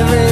every